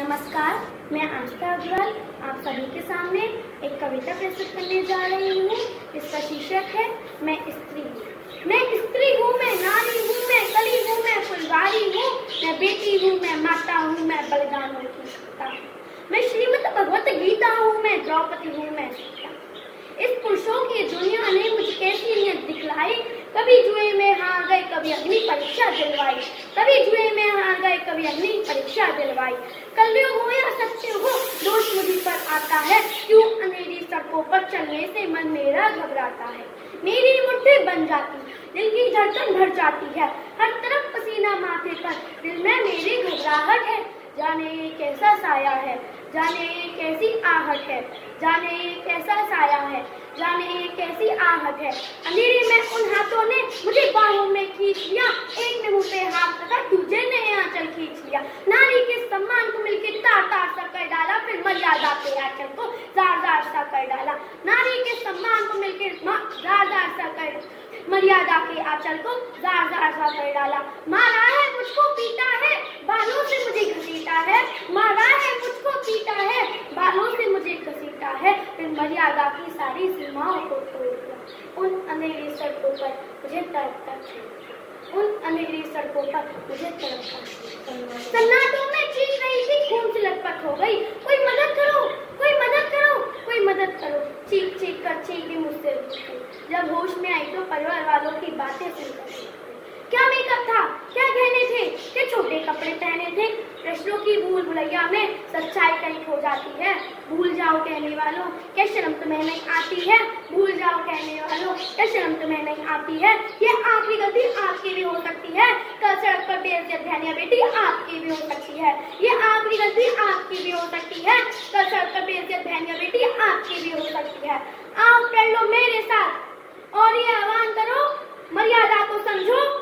नमस्कार, मैं आस्था अग्रवाल, आप सभी के सामने एक कविता प्रस्तुत करने जा रही हूँ। इसका शीर्षक है, मैं स्त्री मैं स्त्री हूँ, मैं नारी हूँ, मैं कली हूँ, मैं फुलवारी हूँ, मैं बेटी हूँ, मैं माता हूँ, मैं बलिदानों की सत्ता मैं श्रीमद भगवत गीता हूँ, मैं द्रौपदी हूँ, मैं इस पुरुषों की दुनिया ने मुझे कैसी नियत दिखलाई? कभी जुए में हार गए, कभी अग्नि परीक्षा दिलवाई। कभी जुए में हार गए, कभी अग्नि परीक्षा दिलवाई। कलयुग हो या हो, दोष मुझे पर आता है। क्यों अंधेरी सड़कों पर चलने से मन मेरा घबराता है? मेरी मुट्ठी बन जाती, दिल की धड़कन भर जाती है। हर तरफ़ पसीना माथे पर, दिल में मेरी घबराहट है। जाने कैसा साया है, जाने कैसी आहट है, जाने कैसा साया है, जाने कैसी आहट है। अंधेरे में उन हाथों ने मुझे बाहों में खींच लिया, एक ने पे हाथ तथा दूसरे ने आंचल खींच लिया नारी के सम्मान को मिलके तार तार सा कर डाला फिर मर्यादा पे आंचल को जार कर डाला। नारी के सम्मान को मिलके जार जार सा कर मर्यादा के आंचल को जार जार सा कर डाला। मारा है मुझको पीटा है, बालों से मुझे घसीटा है। मारा है मुझको पीटा है, बालों से मुझे घसीटा है। फिर मर्यादा की सारी सीमाओं को तोड़ दिया। उन अंधेरी सड़कों पर मुझे तड़पता उन अंधेरी सड़कों पर मुझे तड़पता सन्नाटों में चीख रही थी खून से लटपट हो गई कोई मदद करो कोई मदद करो कोई मदद करो चीख चीख कर चीख मुझसे जब होश में आई तो परिवार वालों की बातें सुनकर क्या मेकअप था? क्या गहने थे? क्या छोटे कपड़े पहने थे? प्रश्नों की भूल भुलैया में सच्चाई कहीं खो जाती है। भूल जाओ कहने वालों, क्या शर्म तुम्हें नहीं आती है? भूल जाओ कहने वालों, क्या शर्म तुम्हें नहीं आती है? ये आपकी गलती आपकी भी हो सकती है। कल सड़क पर बेइज्जत बेटी आपकी भी हो सकती है। ये आपकी गलती आपकी भी हो सकती है। कल बहन या बेइज्जत बेटी आपकी भी हो सकती है। आप कर लो मेरे साथ और ये आह्वान करो, मर्यादा को समझो